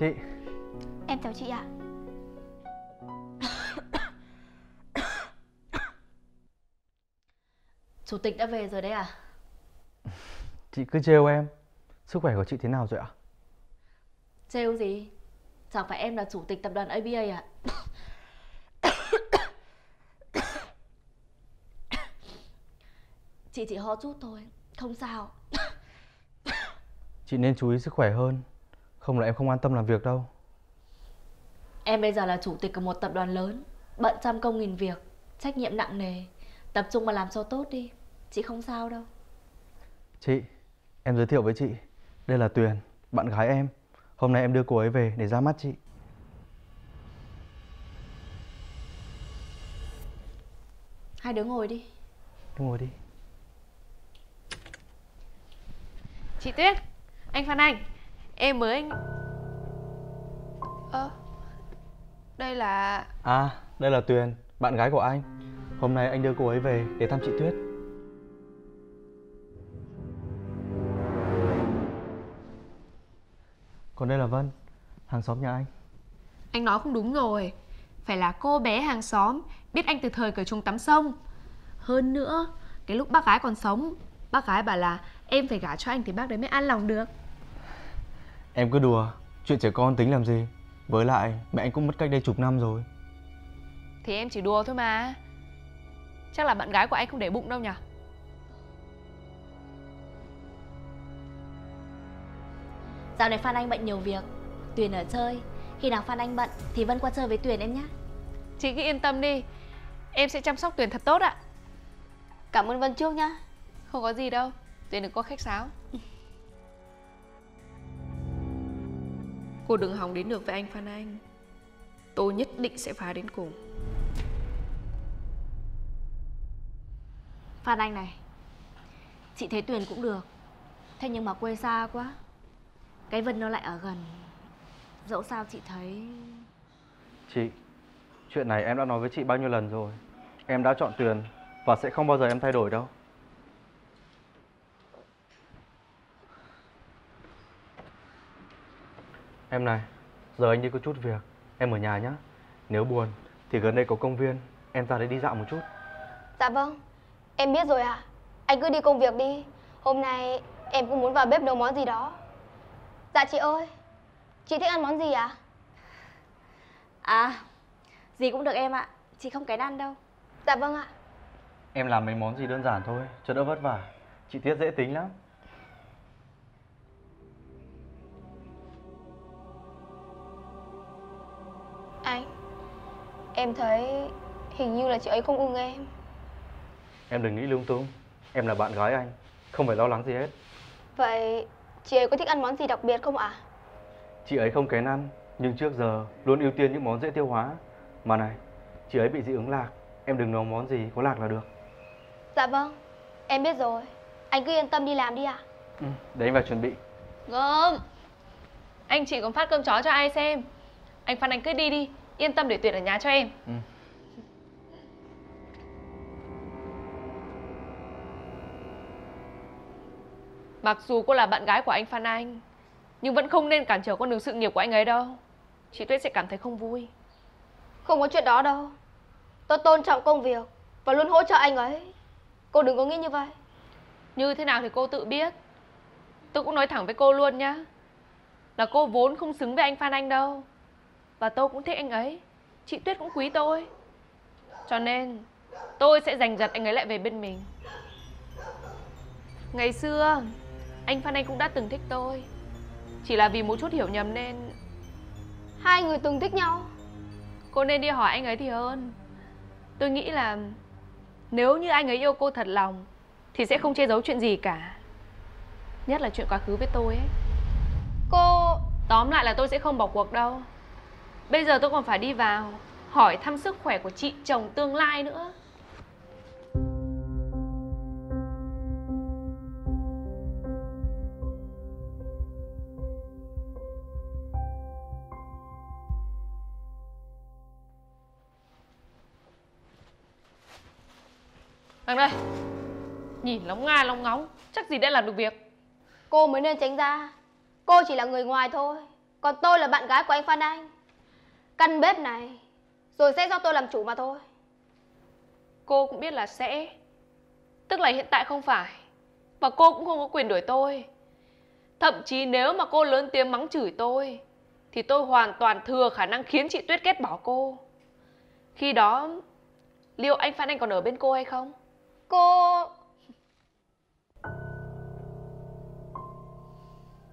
Chị Em chào chị ạ Chủ tịch đã về rồi đấy à? Chị cứ trêu em Sức khỏe của chị thế nào rồi ạ? Trêu gì? Chẳng phải em là chủ tịch tập đoàn ABA à? Chị chỉ ho chút thôi, không sao. Chị nên chú ý sức khỏe hơn Không là em không an tâm làm việc đâu Em bây giờ là chủ tịch của một tập đoàn lớn, bận trăm công nghìn việc, trách nhiệm nặng nề. Tập trung mà làm cho tốt đi, chị không sao đâu. Chị Em giới thiệu với chị Đây là Tuyền Bạn gái em Hôm nay em đưa cô ấy về để ra mắt chị Hai đứa ngồi đi. Em ngồi đi Chị Tuyết, anh Phan Anh, em mới anh... Ơ, đây là... À đây là Tuyền Bạn gái của anh. Hôm nay anh đưa cô ấy về để thăm chị Tuyết. Còn đây là Vân Hàng xóm nhà anh. Anh nói không đúng rồi, phải là cô bé hàng xóm, biết anh từ thời cởi chuồng tắm sông. Hơn nữa, cái lúc bác gái còn sống, bác gái bảo là em phải gả cho anh thì bác đấy mới an lòng được. Em cứ đùa Chuyện trẻ con tính làm gì Với lại mẹ anh cũng mất cách đây chục năm rồi Thì em chỉ đùa thôi mà. Chắc là bạn gái của anh không để bụng đâu nhỉ? Dạo này Phan Anh bận nhiều việc, Tuyền ở chơi. Khi nào Phan Anh bận thì Vân qua chơi với Tuyền em nhé. Chị cứ yên tâm đi, em sẽ chăm sóc Tuyền thật tốt ạ. Cảm ơn Vân trước nhá Không có gì đâu, Tuyền đừng có khách sáo. Cô đừng hòng đến được với anh Phan Anh. Tôi nhất định sẽ phá đến cùng. Phan Anh này, chị thấy Tuyền cũng được. Thế nhưng mà quê xa quá. Cái Vân nó lại ở gần. Dẫu sao chị thấy... Chị Chuyện này em đã nói với chị bao nhiêu lần rồi Em đã chọn Tuyền Và sẽ không bao giờ em thay đổi đâu Em này Giờ anh đi có chút việc Em ở nhà nhé Nếu buồn thì gần đây có công viên Em ra đấy đi dạo một chút. Dạ vâng Em biết rồi ạ. Anh cứ đi công việc đi. Hôm nay em cũng muốn vào bếp nấu món gì đó. Dạ chị ơi Chị thích ăn món gì ạ? À, gì cũng được em ạ. Chị không kén ăn đâu. Dạ vâng ạ. Em làm mấy món gì đơn giản thôi Cho đỡ vất vả. Chị Tiết dễ tính lắm Em thấy hình như là chị ấy không ưng em. Em đừng nghĩ lung tung. Em là bạn gái anh Không phải lo lắng gì hết. Vậy chị ấy có thích ăn món gì đặc biệt không ạ? Chị ấy không kén ăn Nhưng trước giờ luôn ưu tiên những món dễ tiêu hóa. Mà này Chị ấy bị dị ứng lạc. Em đừng nấu món gì có lạc là được. Dạ vâng Em biết rồi. Anh cứ yên tâm đi làm đi ạ. Ừ, Để anh vào chuẩn bị. Gớm Anh chị còn phát cơm chó cho ai xem. Anh Phan Anh cứ đi đi Yên tâm để Tuyệt ở nhà cho em. Ừ. Mặc dù cô là bạn gái của anh Phan Anh Nhưng vẫn không nên cản trở con đường sự nghiệp của anh ấy đâu. Chị Tuyết sẽ cảm thấy không vui. Không có chuyện đó đâu. Tôi tôn trọng công việc Và luôn hỗ trợ anh ấy. Cô đừng có nghĩ như vậy. Như thế nào thì cô tự biết. Tôi cũng nói thẳng với cô luôn nhá Là cô vốn không xứng với anh Phan Anh đâu và tôi cũng thích anh ấy. Chị Tuyết cũng quý tôi. Cho nên, tôi sẽ giành giật anh ấy lại về bên mình. Ngày xưa, Anh Phan Anh cũng đã từng thích tôi. Chỉ là vì một chút hiểu nhầm nên Hai người từng thích nhau. Cô nên đi hỏi anh ấy thì hơn. Tôi nghĩ là Nếu như anh ấy yêu cô thật lòng, Thì sẽ không che giấu chuyện gì cả. Nhất là chuyện quá khứ với tôi ấy. Cô, Tóm lại là tôi sẽ không bỏ cuộc đâu. Bây giờ tôi còn phải đi vào Hỏi thăm sức khỏe của chị chồng tương lai nữa. Đằng đây, Nhìn lóng nga lóng ngóng, Chắc gì đã làm được việc? Cô mới nên tránh ra, Cô chỉ là người ngoài thôi, Còn tôi là bạn gái của anh Phan Anh. Căn bếp này Rồi sẽ do tôi làm chủ mà thôi. Cô cũng biết là sẽ. Tức là hiện tại không phải. Và cô cũng không có quyền đuổi tôi. Thậm chí nếu mà cô lớn tiếng mắng chửi tôi Thì tôi hoàn toàn thừa khả năng khiến chị Tuyết ghét bỏ cô. Khi đó Liệu anh Phan Anh còn ở bên cô hay không? Cô...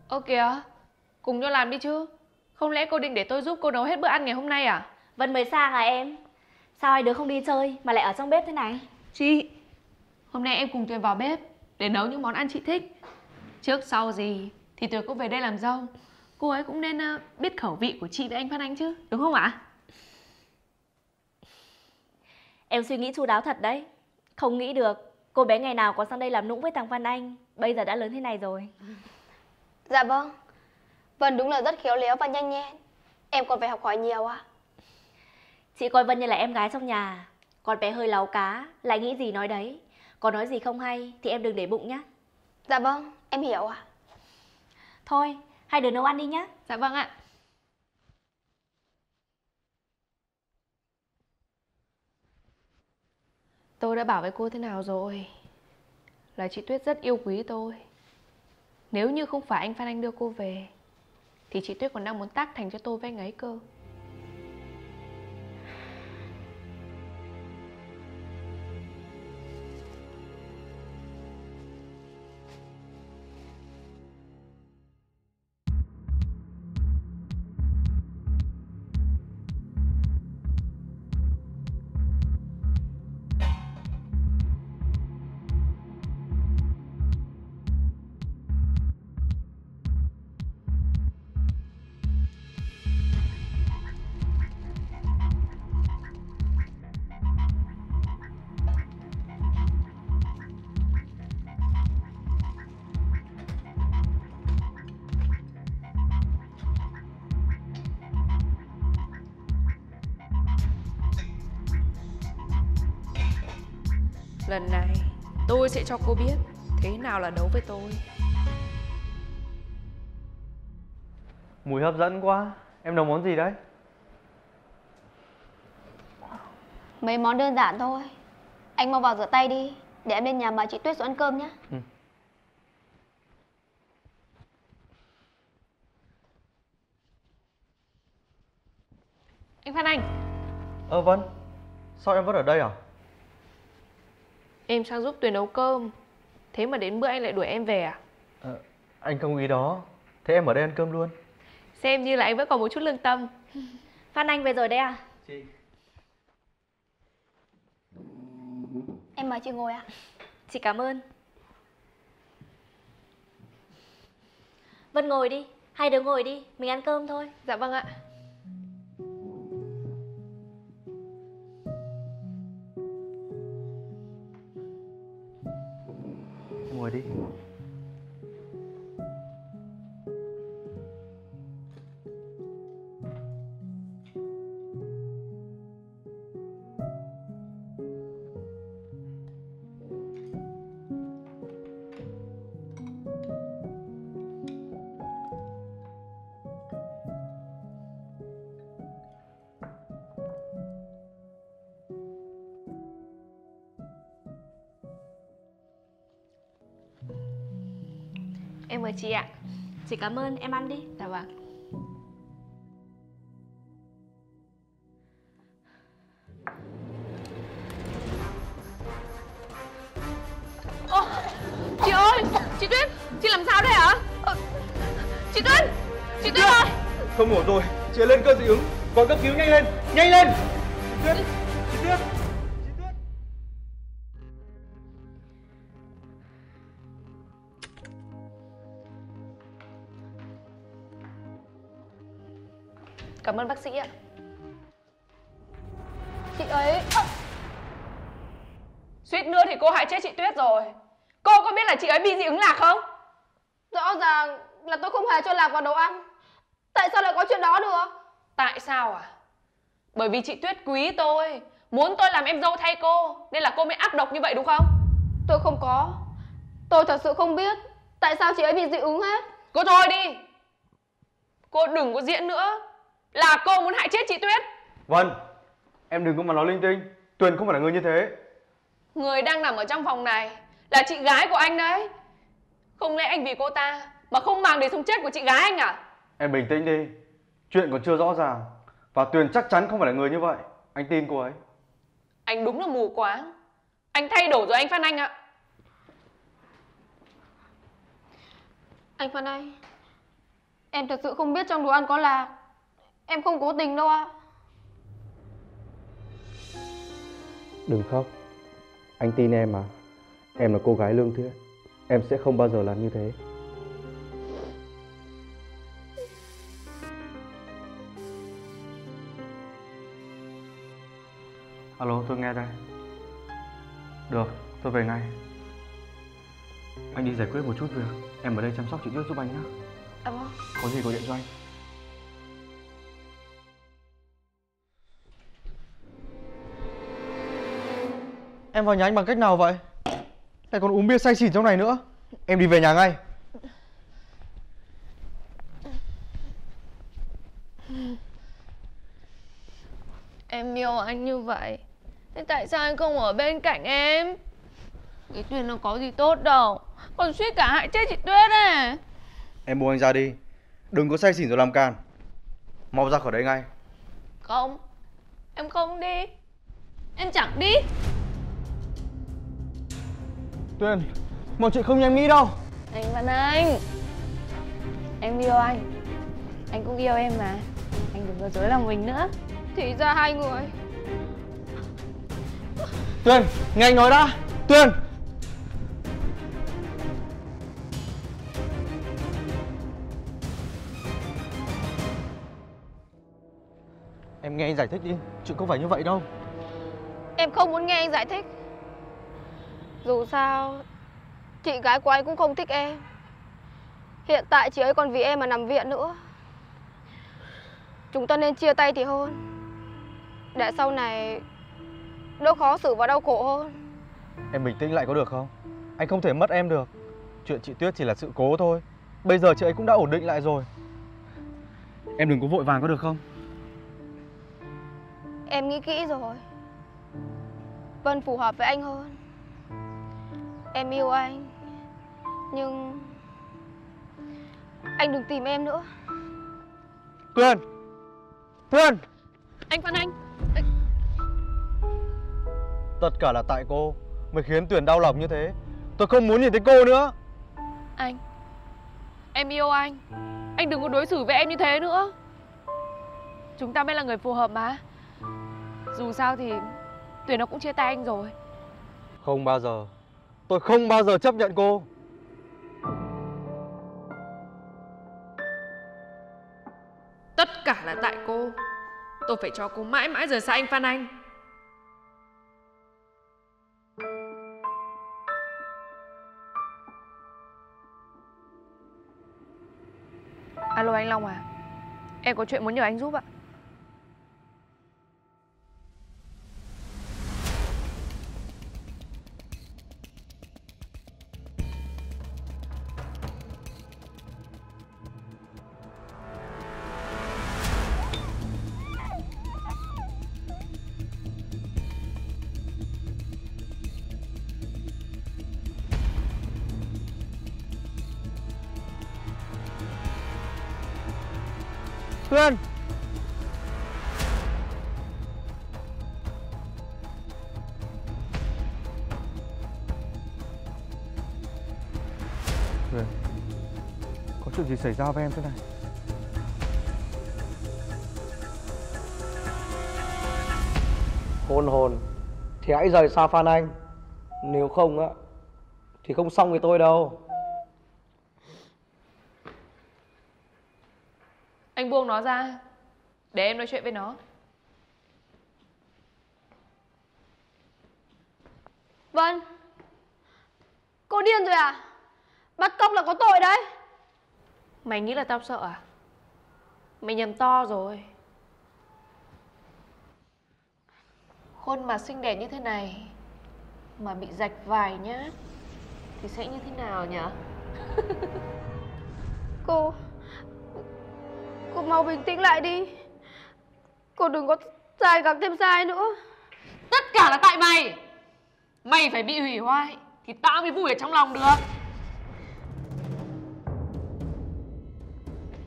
Ơ kìa Cùng nhau làm đi chứ Không lẽ cô định để tôi giúp cô nấu hết bữa ăn ngày hôm nay à? Vân mới sang à em? Sao hai đứa không đi chơi mà lại ở trong bếp thế này? Chị Hôm nay em cùng Tuyền vào bếp Để nấu những món ăn chị thích Trước sau gì Thì Tuyền cũng về đây làm dâu Cô ấy cũng nên ờ, biết khẩu vị của chị với anh Phan Anh chứ Đúng không ạ? Em suy nghĩ chu đáo thật đấy. Không nghĩ được cô bé ngày nào có sang đây làm nũng với thằng Phan Anh, bây giờ đã lớn thế này rồi. Dạ vâng Vân đúng là rất khéo léo và nhanh nhẹn Em còn phải học hỏi nhiều ạ Chị coi Vân như là em gái trong nhà. Con bé hơi láu cá, lại nghĩ gì nói đấy. Có nói gì không hay thì em đừng để bụng nhá. Dạ vâng, em hiểu ạ Thôi, hai đứa nấu ăn đi nhá. Dạ vâng ạ Tôi đã bảo với cô thế nào rồi Là chị Tuyết rất yêu quý tôi Nếu như không phải anh Phan Anh đưa cô về thì chị Tuyết còn đang muốn tác thành cho tôi với anh ấy cơ. Lần này tôi sẽ cho cô biết Thế nào là đấu với tôi Mùi hấp dẫn quá. Em nấu món gì đấy? Mấy món đơn giản thôi Anh mau vào rửa tay đi Để em lên nhà mời chị Tuyết xuống ăn cơm nhé Anh Phan Anh Ơ Vân, sao em vẫn ở đây à? Em sang giúp Tuyền nấu cơm Thế mà đến bữa anh lại đuổi em về à Ờ, anh không ý đó. Thế em ở đây ăn cơm luôn. Xem như là anh vẫn còn một chút lương tâm Phan Anh về rồi đấy à? Chị. Em mời chị ngồi ạ Chị cảm ơn. Vân ngồi đi, hai đứa ngồi đi, mình ăn cơm thôi. Dạ vâng ạ Em mời chị ạ Chị cảm ơn, em ăn đi. Dạ vâng Ô, chị ơi, chị Tuyết, chị làm sao đây hả? Ờ, chị Tuyết, chị Tuyết ơi Không ổn rồi, chị lên cơn dị ứng. Gọi cấp cứu nhanh lên, nhanh lên. Chị Tuyết, chị Tuyết. Cảm ơn bác sĩ ạ. Chị ấy Suýt nữa thì cô hại chết chị Tuyết rồi. Cô có biết là chị ấy bị dị ứng lạc không? Rõ ràng là tôi không hề cho lạc vào đồ ăn. Tại sao lại có chuyện đó được Tại sao à? Bởi vì chị Tuyết quý tôi Muốn tôi làm em dâu thay cô Nên là cô mới ác độc như vậy đúng không? Tôi không có. Tôi thật sự không biết Tại sao chị ấy bị dị ứng hết. Cô thôi đi. Cô đừng có diễn nữa Là cô muốn hại chết chị Tuyết Vân, em đừng có mà nói linh tinh. Tuyền không phải là người như thế. Người đang nằm ở trong phòng này Là chị gái của anh đấy Không lẽ anh vì cô ta Mà không màng đến sống chết của chị gái anh à Em bình tĩnh đi. Chuyện còn chưa rõ ràng. Và Tuyền chắc chắn không phải là người như vậy. Anh tin cô ấy. Anh đúng là mù quáng Anh thay đổi rồi anh Phan Anh ạ Anh Phan Anh Em thật sự không biết trong đồ ăn có lạc Em không cố tình đâu ạ Đừng khóc. Anh tin em mà. Em là cô gái lương thiện. Em sẽ không bao giờ làm như thế. Alo, tôi nghe đây. Được, tôi về ngay. Anh đi giải quyết một chút việc. Em ở đây chăm sóc chị Tuyết giúp anh nhé. Dạ vâng Có gì gọi điện cho anh. Em vào nhà anh bằng cách nào vậy? Lại còn uống bia say xỉn trong này nữa. Em đi về nhà ngay. Em yêu anh như vậy Thế tại sao anh không ở bên cạnh em Cái Tuyền nó có gì tốt đâu Còn suýt cả hại chết chị Tuyết à Em buông anh ra đi. Đừng có say xỉn rồi làm can. Mau ra khỏi đây ngay. Không Em không đi Em chẳng đi Tuyền, mọi chuyện không như em nghĩ đâu. Anh Văn Anh Em yêu anh Anh cũng yêu em mà Anh đừng có dối lòng mình nữa Thì ra hai người Tuyền, nghe anh nói đã. Tuyền. Em nghe anh giải thích đi, chuyện không phải như vậy đâu. Em không muốn nghe anh giải thích Dù sao Chị gái của anh cũng không thích em Hiện tại chị ấy còn vì em mà nằm viện nữa Chúng ta nên chia tay thì hơn Để sau này Đỡ khó xử và đau khổ hơn Em bình tĩnh lại có được không? Anh không thể mất em được. Chuyện chị Tuyết chỉ là sự cố thôi. Bây giờ chị ấy cũng đã ổn định lại rồi. Em đừng có vội vàng có được không? Em nghĩ kỹ rồi Vân phù hợp với anh hơn Em yêu anh Nhưng Anh đừng tìm em nữa Tuyền! Tuyền! Anh Phan Anh Tất cả là tại cô mới khiến Tuyền đau lòng như thế. Tôi không muốn nhìn thấy cô nữa. Anh Em yêu anh Anh đừng có đối xử với em như thế nữa Chúng ta mới là người phù hợp mà Dù sao thì Tuyền nó cũng chia tay anh rồi Không bao giờ. Tôi không bao giờ chấp nhận cô. Tất cả là tại cô. Tôi phải cho cô mãi mãi rời xa anh Phan Anh. Alo anh Long à? Em có chuyện muốn nhờ anh giúp ạ Tuyền! Tuyền, có chuyện gì xảy ra với em thế này? hôn hồn thì hãy rời xa Phan Anh nếu không á thì không xong với tôi đâu Anh buông nó ra. Để em nói chuyện với nó. Vân Cô điên rồi à? Bắt cóc là có tội đấy. Mày nghĩ là tao sợ à? Mày nhầm to rồi. Khuôn mặt xinh đẹp như thế này Mà bị rạch vài nhá Thì sẽ như thế nào nhỉ Cô Cô mau bình tĩnh lại đi. Cô đừng có sai gắng thêm sai nữa. Tất cả là tại mày. Mày phải bị hủy hoại Thì tao mới vui ở trong lòng được.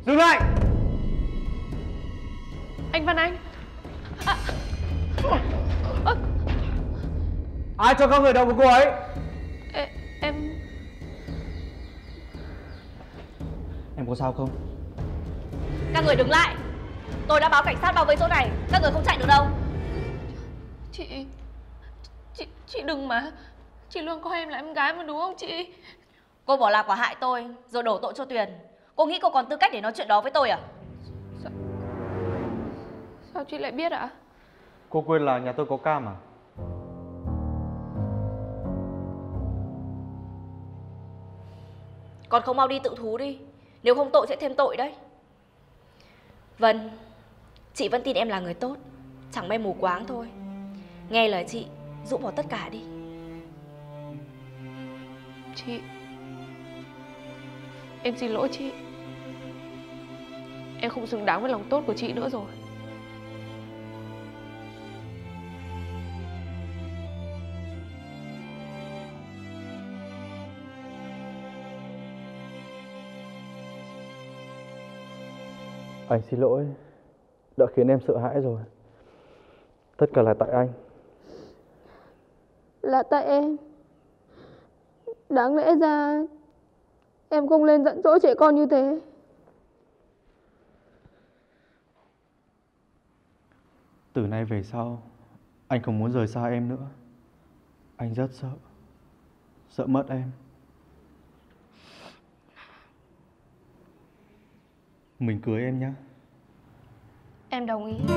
Dừng lại. Anh Văn Anh. Ai cho các người động vào cô ấy? Ê, Em Em có sao không Các người đứng lại. Tôi đã báo cảnh sát bao vây chỗ này. Các người không chạy được đâu. Chị Chị chị đừng mà. Chị luôn coi em là em gái mà đúng không chị? Cô bỏ lạc và hại tôi Rồi đổ tội cho Tuyền. Cô nghĩ cô còn tư cách để nói chuyện đó với tôi à? Sao chị lại biết ạ? Cô quên là nhà tôi có cam à? Còn không mau đi tự thú đi. Nếu không tội sẽ thêm tội đấy Vân, Chị vẫn tin em là người tốt. Chẳng may mù quáng thôi. Nghe lời chị, Dũng bỏ tất cả đi. Chị, Em xin lỗi chị. Em không xứng đáng với lòng tốt của chị nữa rồi. Anh xin lỗi Đã khiến em sợ hãi rồi. Tất cả là tại anh. Là tại em. Đáng lẽ ra Em không lên giận dỗi trẻ con như thế. Từ nay về sau Anh không muốn rời xa em nữa. Anh rất sợ. Sợ mất em Mình cưới em nhé Em đồng ý.